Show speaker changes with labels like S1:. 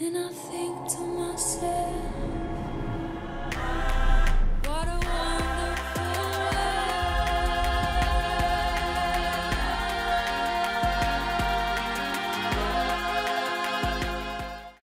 S1: And I think to myself,